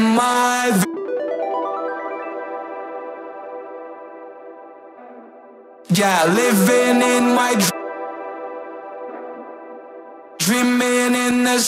my Yeah, living in my dream. Dreaming in the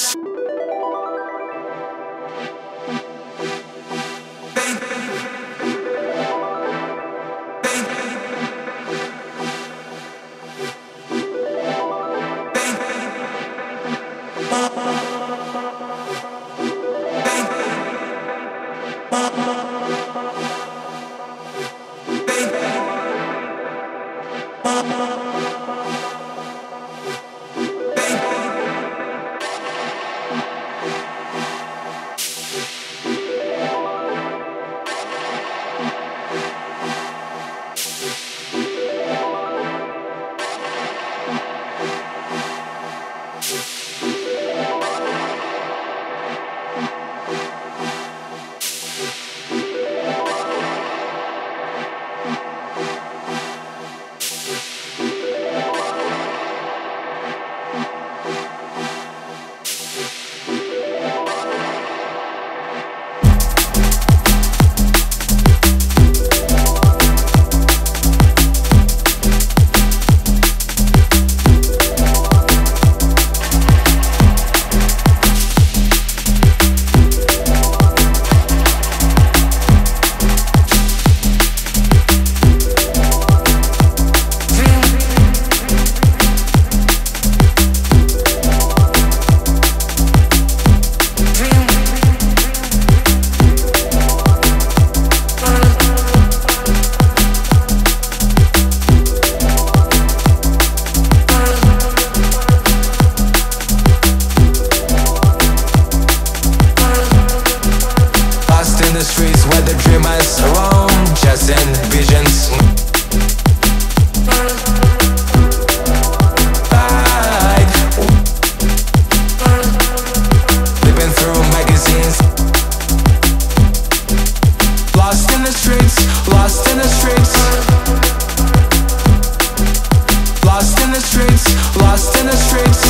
lost in the streets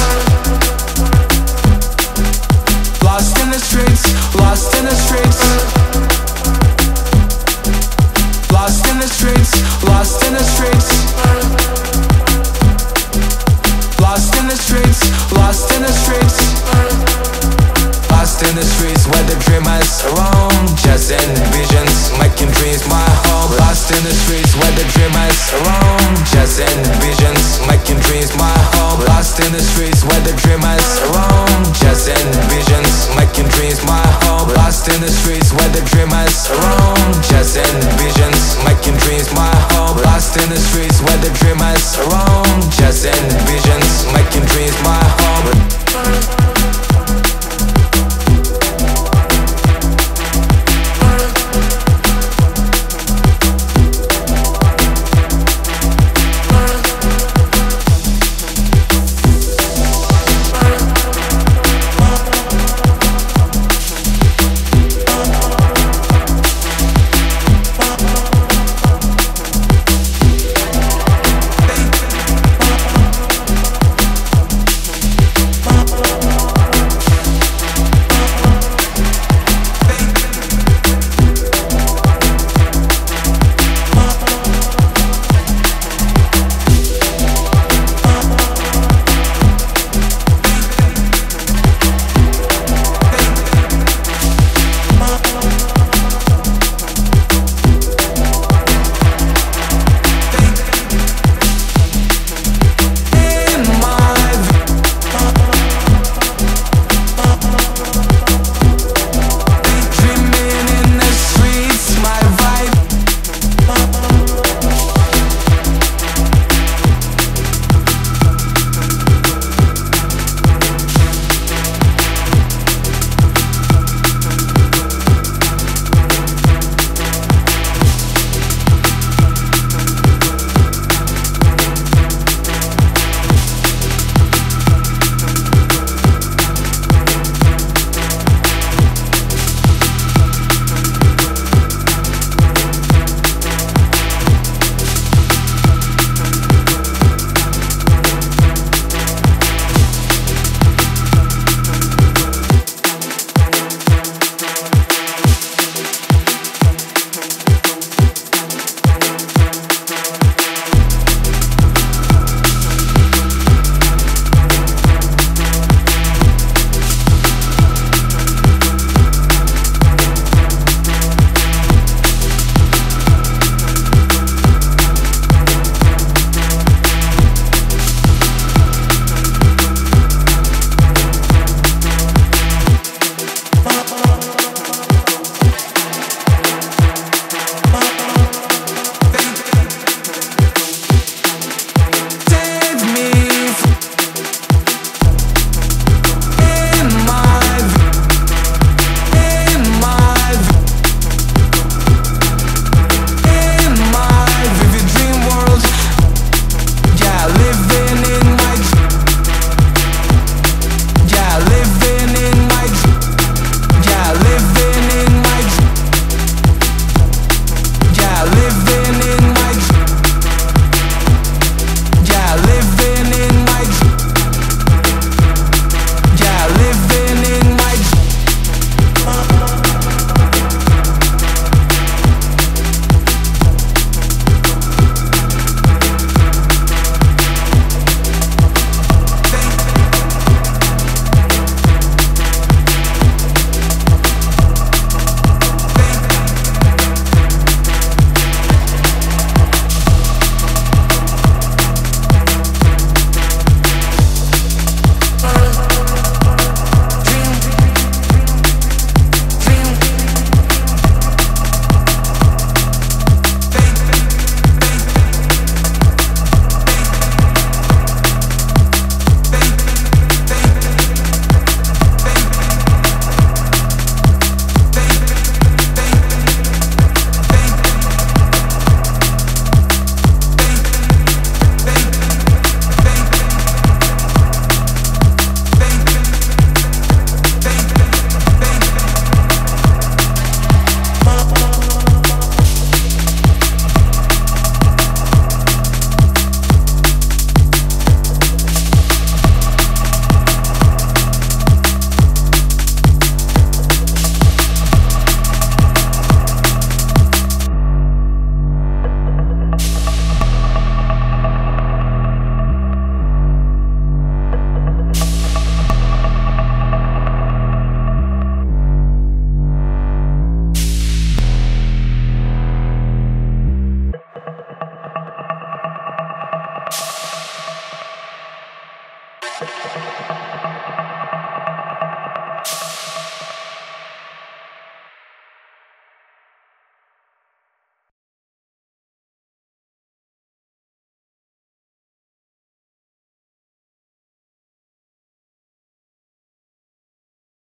Lost in the streets, lost in the streets Lost in the streets, lost in the streets Lost in the streets, in the streets where the dreamers roam Chasing visions, making dreams. My home Lost in the streets where the dreamers roam Chasing visions, making dreams. My home Lost in the streets where the dreamers roam Chasing visions, making dreams. My home Lost in the streets where the dreamers roam Chasing visions, making dreams. My home Lost in the streets where the dreamers roam Chasing visions, making dreams. My